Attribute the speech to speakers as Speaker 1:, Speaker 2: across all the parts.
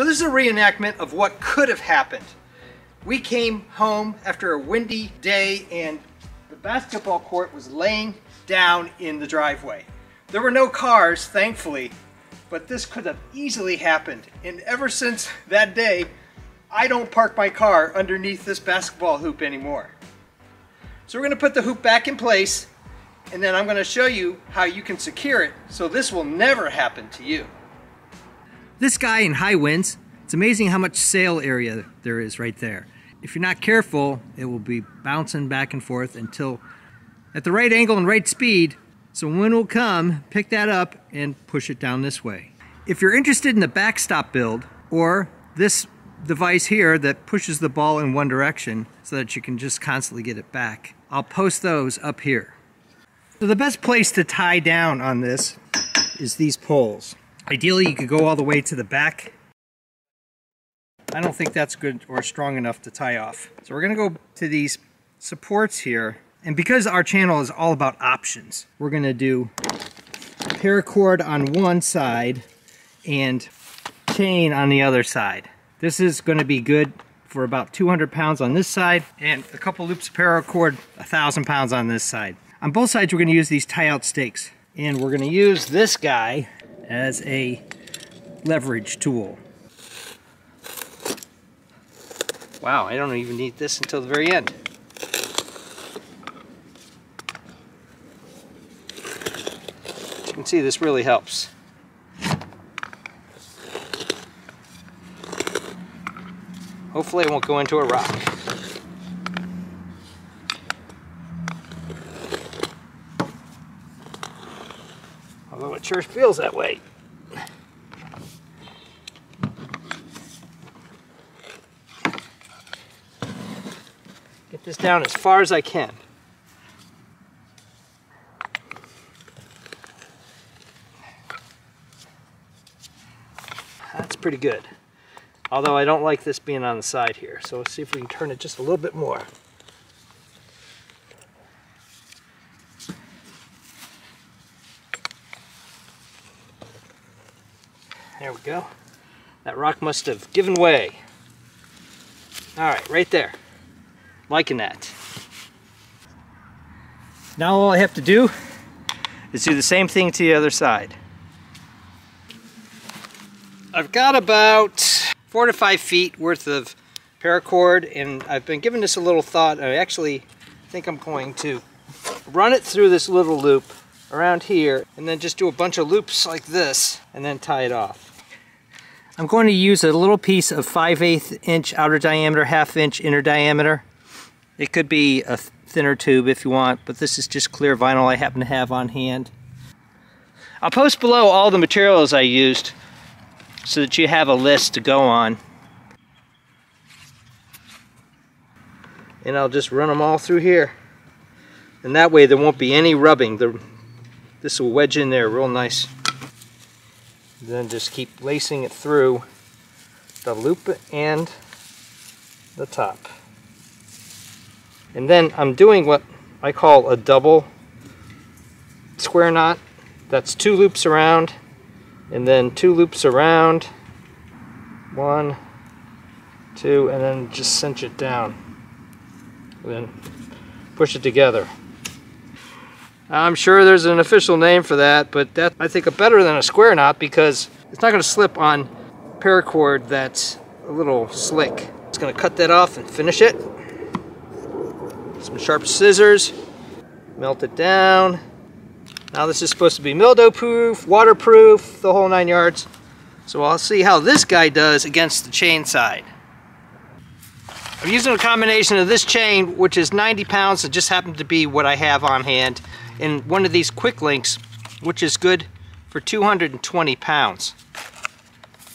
Speaker 1: So this is a reenactment of what could have happened. We came home after a windy day and the basketball court was laying down in the driveway. There were no cars, thankfully, but this could have easily happened. And ever since that day, I don't park my car underneath this basketball hoop anymore. So we're gonna put the hoop back in place and then I'm gonna show you how you can secure it so this will never happen to you. This guy in high winds, it's amazing how much sail area there is right there. If you're not careful, it will be bouncing back and forth until at the right angle and right speed, so wind will come, pick that up, and push it down this way. If you're interested in the backstop build, or this device here that pushes the ball in one direction so that you can just constantly get it back, I'll post those up here. So the best place to tie down on this is these poles. Ideally, you could go all the way to the back. I don't think that's good or strong enough to tie off. So we're gonna go to these supports here. And because our channel is all about options, we're gonna do paracord on one side and chain on the other side. This is gonna be good for about 200 pounds on this side and a couple loops of paracord, 1,000 pounds on this side. On both sides, we're gonna use these tie-out stakes. And we're gonna use this guy as a leverage tool. Wow, I don't even need this until the very end. You can see, this really helps. Hopefully it won't go into a rock. Sure feels that way. Get this down as far as I can. That's pretty good. Although I don't like this being on the side here. So let's see if we can turn it just a little bit more. There we go. That rock must have given way. All right, right there. Liking that. Now all I have to do is do the same thing to the other side. I've got about four to five feet worth of paracord and I've been giving this a little thought. I actually think I'm going to run it through this little loop around here and then just do a bunch of loops like this and then tie it off. I'm going to use a little piece of 5 8 inch outer diameter, half inch inner diameter. It could be a thinner tube if you want, but this is just clear vinyl I happen to have on hand. I'll post below all the materials I used so that you have a list to go on. And I'll just run them all through here. And that way there won't be any rubbing. This will wedge in there real nice. Then just keep lacing it through the loop and the top. And then I'm doing what I call a double square knot. That's two loops around and then two loops around. One, two, and then just cinch it down. And Then push it together. I'm sure there's an official name for that, but that I think a better than a square knot because it's not going to slip on paracord that's a little slick. It's going to cut that off and finish it. Some sharp scissors, melt it down. Now this is supposed to be mildew proof, waterproof, the whole nine yards. So I'll see how this guy does against the chain side. I'm using a combination of this chain, which is 90 pounds, it just happened to be what I have on hand, and one of these quick links, which is good for 220 pounds.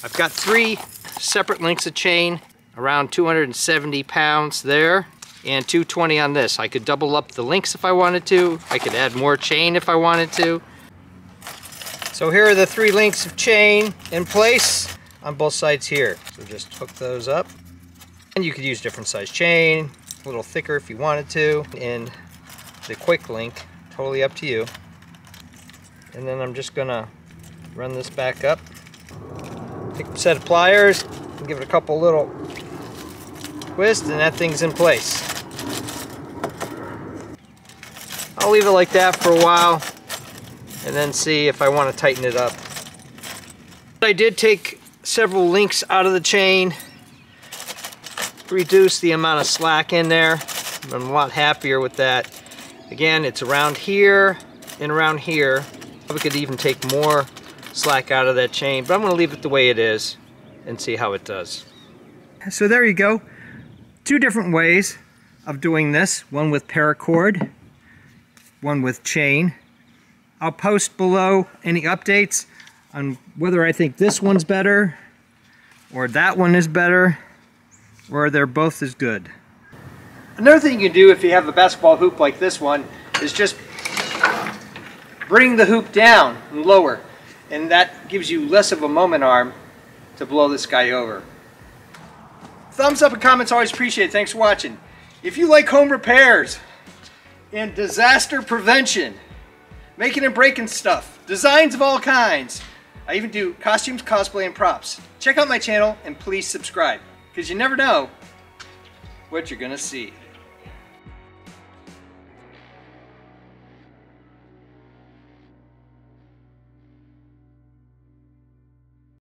Speaker 1: I've got three separate links of chain, around 270 pounds there, and 220 on this. I could double up the links if I wanted to. I could add more chain if I wanted to. So here are the three links of chain in place on both sides here. So just hook those up. And you could use different size chain, a little thicker if you wanted to, and the quick link, totally up to you. And then I'm just gonna run this back up Take a set of pliers, give it a couple little twists, and that thing's in place. I'll leave it like that for a while and then see if I want to tighten it up. I did take several links out of the chain, reduce the amount of slack in there. I'm a lot happier with that. Again, it's around here and around here. Probably could even take more slack out of that chain, but I'm gonna leave it the way it is and see how it does. So there you go. Two different ways of doing this. One with paracord, one with chain. I'll post below any updates on whether I think this one's better or that one is better or they're both as good. Another thing you can do if you have a basketball hoop like this one is just bring the hoop down and lower and that gives you less of a moment arm to blow this guy over. Thumbs up and comments always appreciated. Thanks for watching. If you like home repairs and disaster prevention, making and breaking stuff, designs of all kinds, I even do costumes, cosplay, and props. Check out my channel and please subscribe because you never know what you're going to see.